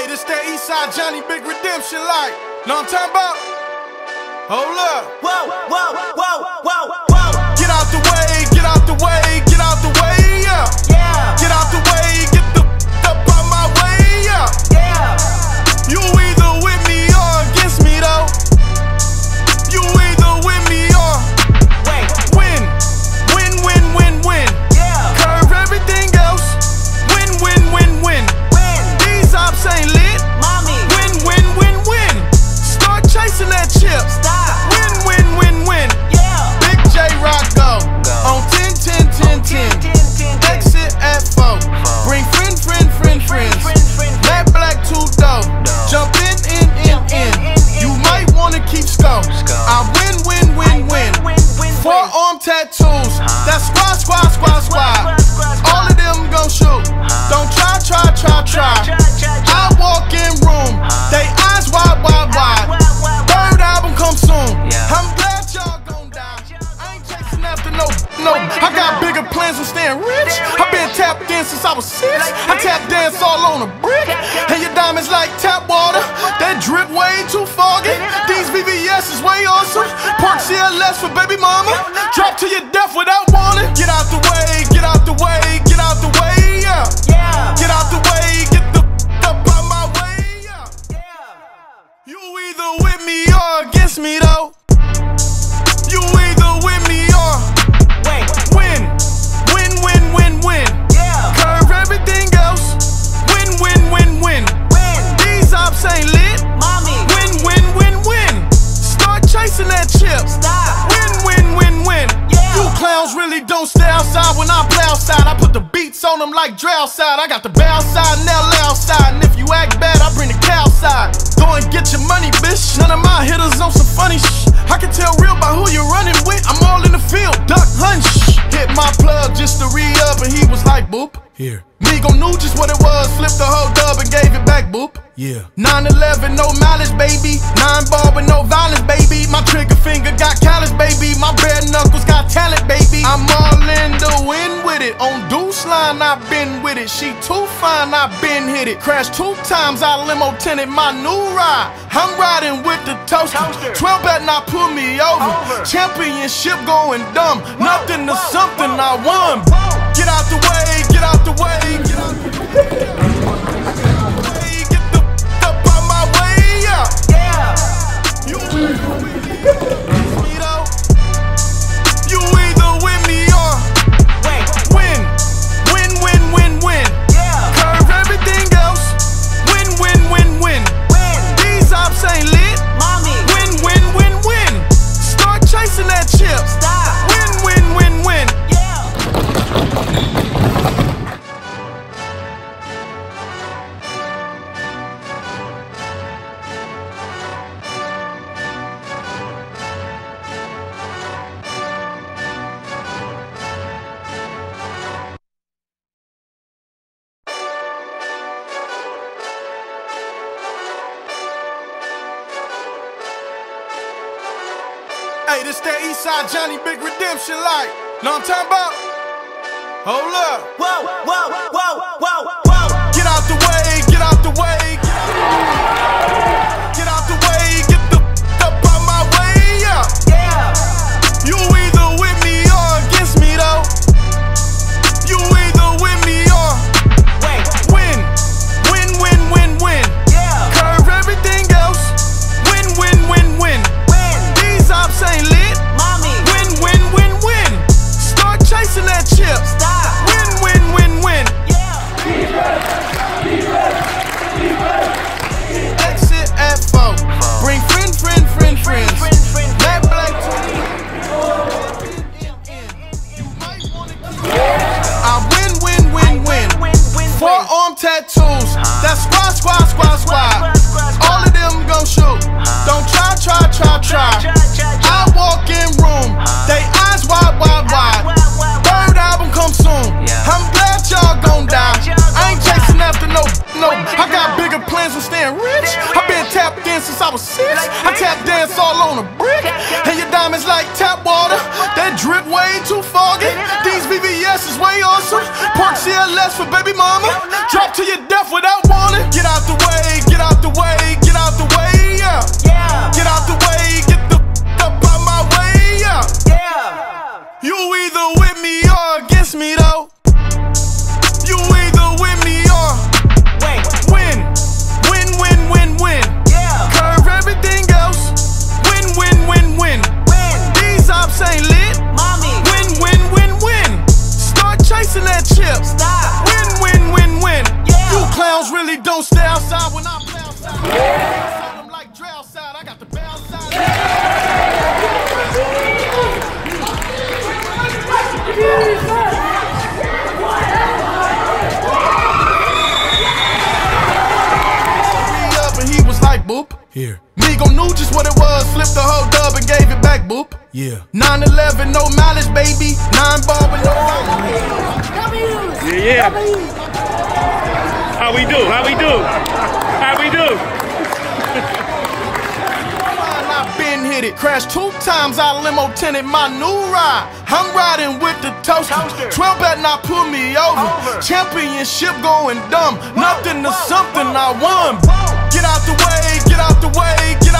Hey, this that Eastside Johnny Big Redemption like. Know what I'm talking about? Hold up. Whoa, whoa, whoa, whoa, whoa. Staying rich. i been tapped in since I was six. I tap dance all on a brick. And your diamonds like tap water. That drip way too foggy. These VVS is way awesome. Park CLS for baby mama. Drop to your death without warning. Get out the way, get out the way, get out the way, when I play outside. I put the beats on them like Dre outside. I got the bow side and LL side. And if you act bad, I bring the cow side. Go and get your money, bitch. None of my hitters on some funny shh. I can tell real by who you're running with. I'm all in the field, duck hunt shh. Hit my plug just to re up, and he was like, boop. Here. Migo knew just what it was, flipped the whole dub and gave it back, boop. Yeah. 9-11, no mileage, baby. Nine ball with no violence, baby. My trigger finger got callous, baby. My bare knuckles got talent, baby. I'm all the wind with it. On deuce line, I've been with it. She too fine, I've been hit it. Crashed two times, I limo tinted my new ride. I'm riding with the toaster. Toaster. 12 bet not pull me over. Over. Championship going dumb. Nothing to whoa, something, whoa, I won. whoa. Get out the way, get out the way, get out the way. Hey, this that Eastside Johnny Big Redemption like. Know what I'm talking about? Hold up. Whoa, whoa, whoa, whoa, whoa. Get out the way, win, win, Four arm tattoos. That's squad, squad, squad, squad. All of them gon' shoot. Uh-huh. Don't try, try, try, try. Try, try, try. I walk in room. Uh-huh. They eyes wide, wide, wide. Third album come soon. I'm glad y'all gon' die. I ain't chasing after no, no. I got bigger plans than staying rich. i been tapped in since I was six. I tap dance all on a brick. And your diamonds like tap water. That drip way too foggy. These VVS is way awesome. Park CL BLS for baby mama. Drop to your death without warning. Get out the way, get out the way, get out clowns don't stay outside when I play outside. Yeah. I'm like Dre outside. I got the bell outside. me up and he was like, boop. Here. Migo knew just what it was, flipped the whole dub and gave it back, boop. Yeah. 9-11, no mileage, baby. Nine ball with no Yeah, yeah. How we do? How we do? How we do? Fine, I've been hit it. Crashed two times out limo tinted my new ride. I'm riding with the toaster. Toaster. 12 better not pull me over. Over. Championship going dumb. Nothing to something I won. Get out the way, get out the way, get